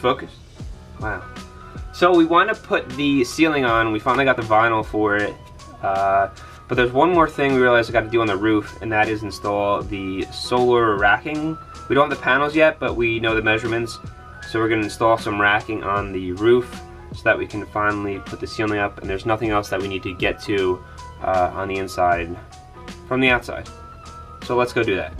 focused. Wow. So we want to put the ceiling on. We finally got the vinyl for it. Uh, but there's one more thing we realized I got to do on the roof, and that is install the solar racking. We don't have the panels yet, but we know the measurements. So we're going to install some racking on the roof so that we can finally put the ceiling up, and there's nothing else that we need to get to uh, on the inside from the outside. So let's go do that.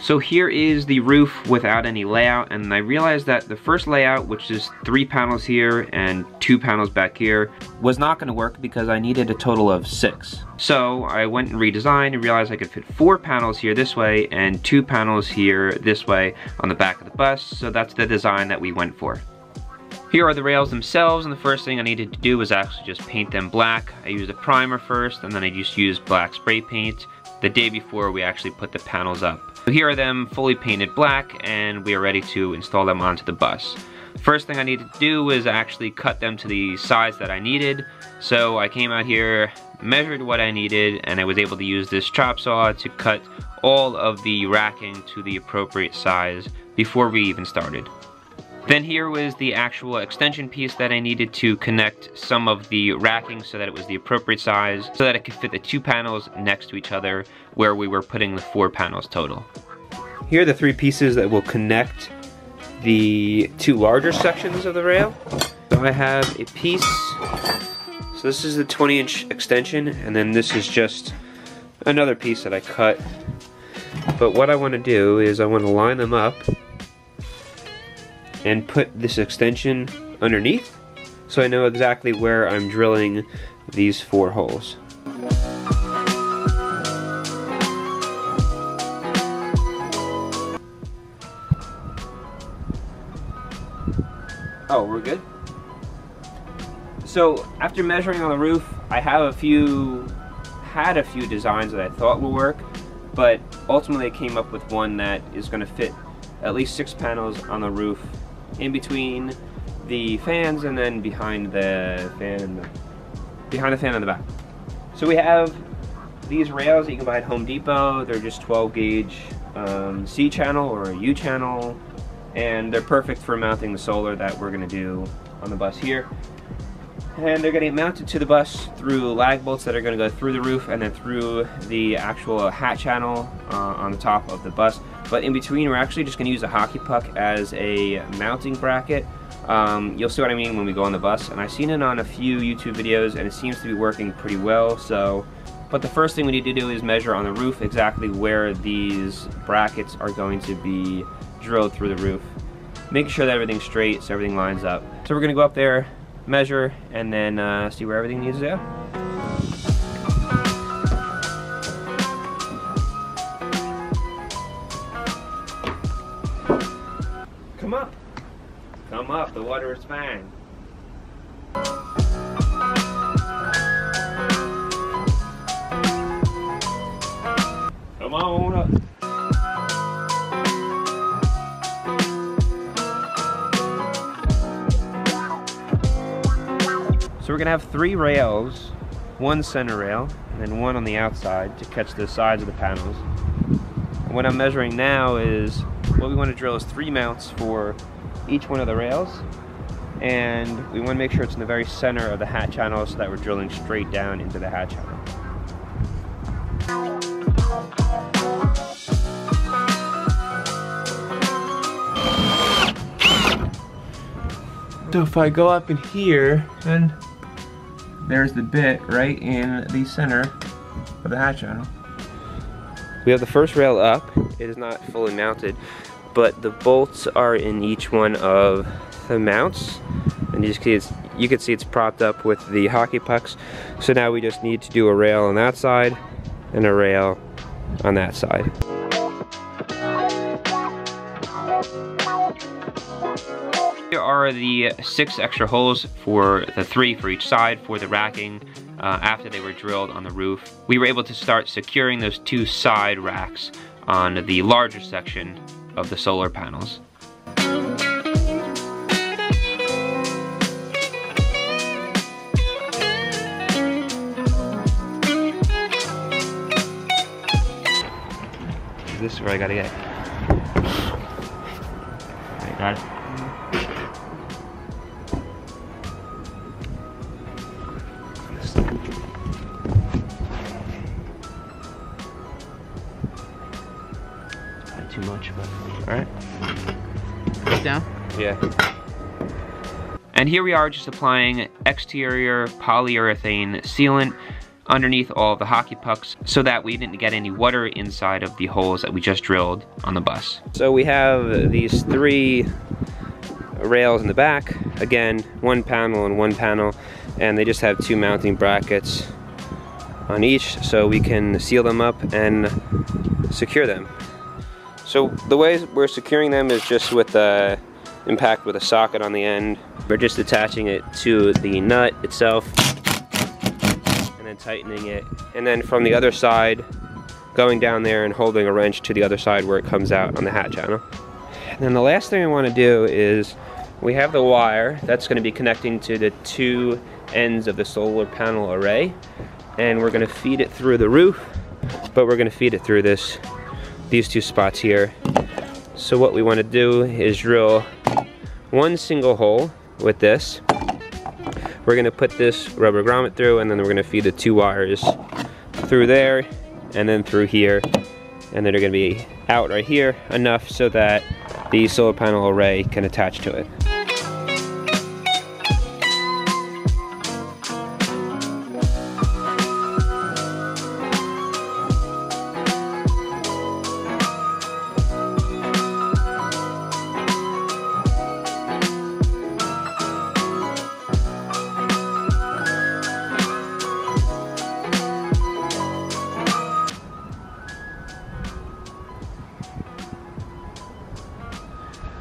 So here is the roof without any layout and I realized that the first layout, which is three panels here and two panels back here, was not gonna work because I needed a total of six. So I went and redesigned and realized I could fit four panels here this way and two panels here this way on the back of the bus. So that's the design that we went for. Here are the rails themselves, and the first thing I needed to do was actually just paint them black. I used a primer first, and then I just used black spray paint the day before we actually put the panels up. So here are them fully painted black and we are ready to install them onto the bus. First thing I needed to do was actually cut them to the size that I needed. So I came out here, measured what I needed, and I was able to use this chop saw to cut all of the racking to the appropriate size before we even started. Then here was the actual extension piece that I needed to connect some of the racking so that it was the appropriate size, so that it could fit the two panels next to each other where we were putting the four panels total. Here are the three pieces that will connect the two larger sections of the rail. So I have a piece, so this is the 20 inch extension, and then this is just another piece that I cut. But what I want to do is I want to line them up and put this extension underneath so I know exactly where I'm drilling these four holes. Oh, we're good? So after measuring on the roof, I have a few, had a few designs that I thought would work, but ultimately I came up with one that is going to fit at least six panels on the roof in between the fans and then behind the fan behind the fan on the back. So we have these rails that you can buy at Home Depot. They're just 12 gauge um, C channel or U channel and they're perfect for mounting the solar that we're gonna do on the bus here. And they're getting mounted to the bus through lag bolts that are gonna go through the roof and then through the actual hat channel uh, on the top of the bus. But in between, we're actually just gonna use a hockey puck as a mounting bracket. Um, you'll see what I mean when we go on the bus. And I've seen it on a few YouTube videos and it seems to be working pretty well. So, but the first thing we need to do is measure on the roof exactly where these brackets are going to be drilled through the roof. Making sure that everything's straight so everything lines up. So we're gonna go up there, measure, and then uh, see where everything needs to go. Come up. Come up, the water is fine. Come on we're gonna have three rails, one center rail, and then one on the outside to catch the sides of the panels. And what I'm measuring now is, what we wanna drill is three mounts for each one of the rails. And we wanna make sure it's in the very center of the hat channel so that we're drilling straight down into the hat channel. So if I go up in here, then there's the bit right in the center of the hat channel. We have the first rail up. It is not fully mounted, but the bolts are in each one of the mounts. And you see you can see it's propped up with the hockey pucks. So now we just need to do a rail on that side and a rail on that side. Here are the six extra holes for the three for each side for the racking uh, after they were drilled on the roof. We were able to start securing those two side racks on the larger section of the solar panels. This is where I gotta get that Not too much, but alright. Put down? Yeah. And here we are just applying exterior polyurethane sealant underneath all the hockey pucks so that we didn't get any water inside of the holes that we just drilled on the bus. So we have these three rails in the back. Again, one panel and one panel, and they just have two mounting brackets on each so we can seal them up and secure them. So the way we're securing them is just with the impact with a socket on the end. We're just attaching it to the nut itself and tightening it. And then from the other side, going down there and holding a wrench to the other side where it comes out on the hat channel. And then the last thing I want to do is we have the wire that's going to be connecting to the two ends of the solar panel array and we're going to feed it through the roof but we're going to feed it through this these two spots here so what we want to do is drill one single hole with this we're to put this rubber grommet through and then we're to feed the two wires through there and then through here and then they're to be out right here enough so that the solar panel array can attach to it.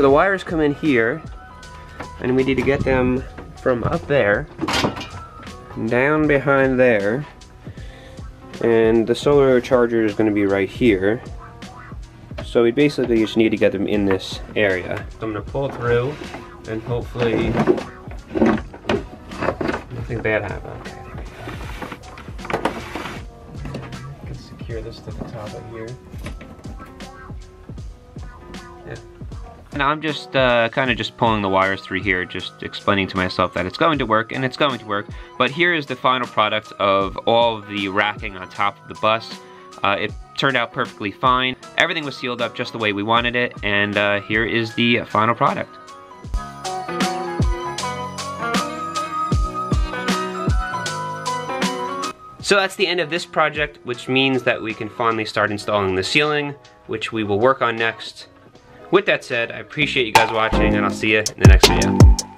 The wires come in here, and we need to get them from up there, down behind there, and the solar charger is going to be right here. So we basically just need to get them in this area. I'm going to pull through, and hopefully nothing bad happens. Okay, there we go. I can secure this to the top of here. And I'm just uh, kind of just pulling the wires through here, just explaining to myself that it's going to work, and it's going to work. But here is the final product of all of the racking on top of the bus. Uh, it turned out perfectly fine. Everything was sealed up just the way we wanted it, and uh, here is the final product. So that's the end of this project, which means that we can finally start installing the ceiling, which we will work on next. With that said, I appreciate you guys watching and I'll see you in the next video.